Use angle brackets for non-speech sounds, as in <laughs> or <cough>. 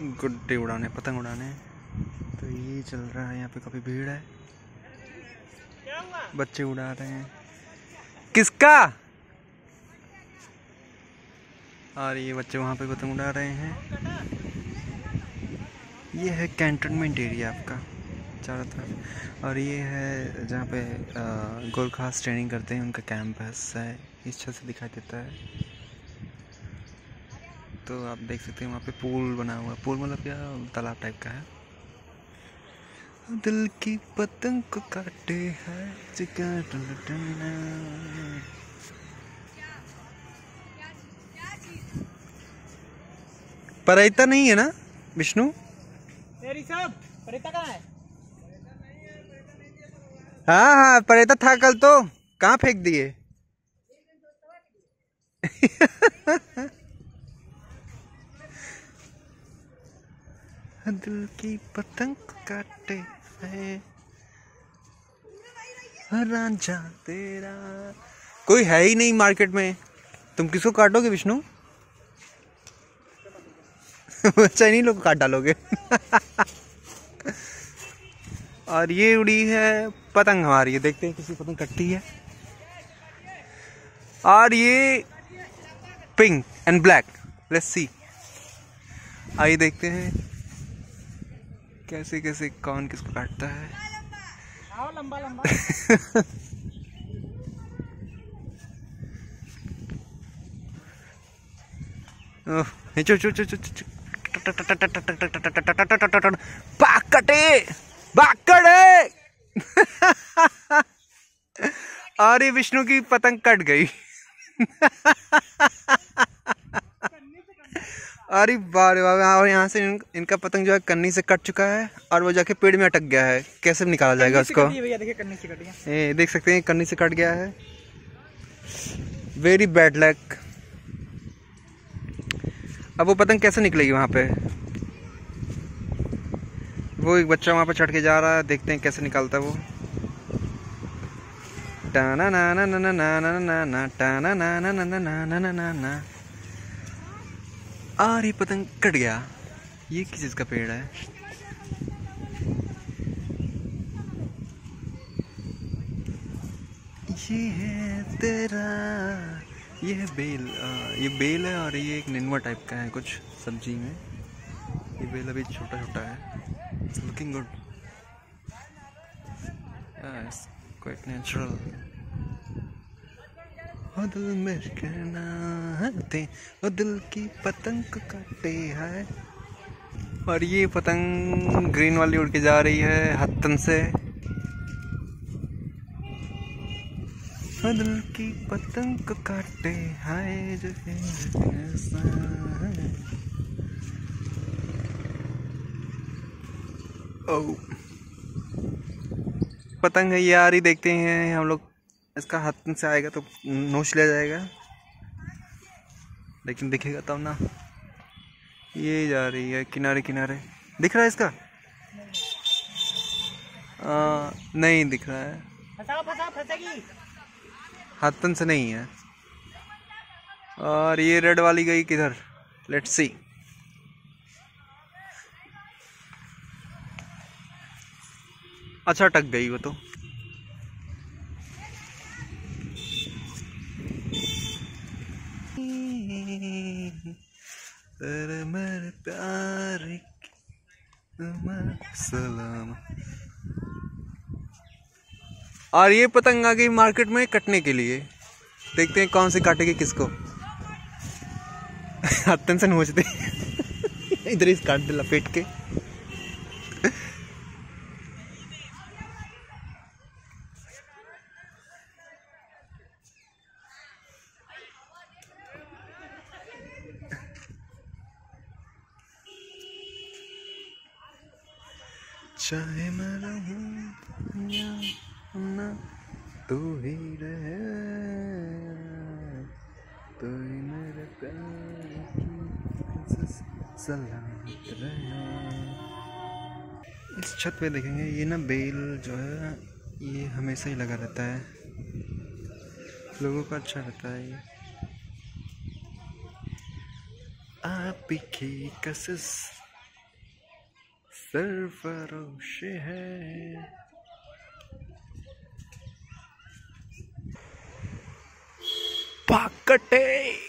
गुड्डे उड़ाने, पतंग उड़ाने। तो ये चल रहा है, यहाँ पे काफ़ी भीड़ है। बच्चे उड़ा रहे हैं। किसका? और ये बच्चे वहाँ पे पतंग उड़ा रहे हैं। ये है कैंटोनमेंट एरिया आपका, चारों तरफ़। और ये है जहाँ पे गोरखास ट्रेनिंग करते हैं, उनका कैंपस है। इस छत से दिखाई देता है। तो आप देख सकते हैं वहाँ पे पूल बना हुआ है। पूल मतलब क्या? तालाब टाइप का है। दिल की पतंग को काटे है परेता नहीं है ना विष्णु? कहाँ है? हाँ हाँ परेता था कल तो। कहाँ फेंक दिए? <laughs> दिल की पतंग काटे है। रांझा तेरा। कोई है ही नहीं मार्केट में। तुम किसको काटोगे, विष्णु? <laughs> नहीं लोग काट डालोगे। <laughs> और ये उड़ी है पतंग हमारी। है देखते हैं किसी पतंग कटती है। और ये pink and black. Let's see आइए देखते हैं। कैसे कैसे कौन किसको काटता है? आओ लंबा लंबा। <laughs> चो चो चो चो बाकटे बाकड़े। <laughs> अरे विष्णु की पतंग कट गई। <laughs> अरे बारे और यहाँ से इन, इनका पतंग जो है कन्नी से कट चुका है और वो जाके पेड़ में अटक गया है। कैसे निकाला जाएगा उसको? देख सकते हैं कन्नी से कट गया है। वेरी बैड लक अब वो पतंग कैसे निकलेगी वहाँ पे? वो एक बच्चा वहाँ पे चढ़ के जा रहा है देखते हैं कैसे निकालता है वो। टाना ना ना ना ना ना ना ना ना टाना ना ना ना ना ना ना ना और ये पतंग कट गया। ये किस चीज़ का पेड़ है? ये है तेरा ये है बेल आ, ये बेल है और ये एक निन्वा टाइप का है कुछ सब्ज़ी में। ये बेल अभी छोटा छोटा है लुकिंग गुड क्वाइट नेचुरल और दिल में कहना और दिल की पतंग काटे है। और ये पतंग ग्रीन वाली उड़ के जा रही है हत्तन से। दिल की पतंग काटे हाय जो ओ पतंग है यार ही देखते हैं हम लोग इसका हाथ से आएगा तो नोच लिया जाएगा। लेकिन दिखेगा तब ना। ये जा रही है किनारे किनारे। दिख रहा है इसका? आ, नहीं दिख रहा है। हाथन से नहीं है। और ये रेड वाली गई किधर? लेट्स सी अच्छा टक गई वो तो। तेरे मेरे प्यार सलाम। और ये पतंग आ गई मार्केट में कटने के लिए। देखते हैं कौन से काटेगी किसको। हथन से नोचते इधर इस काट दे लपेट के। चाहे मैं रहूँ या ना, तू ही रहे। तो ही मेरे प्यार की सलामत रहे। इस छत पे देखेंगे, ये ना बेल जो है, ये हमेशा ही लगा रहता है। लोगों का अच्छा रहता है ये। आप की कसस सरफरोश है। पाकटे।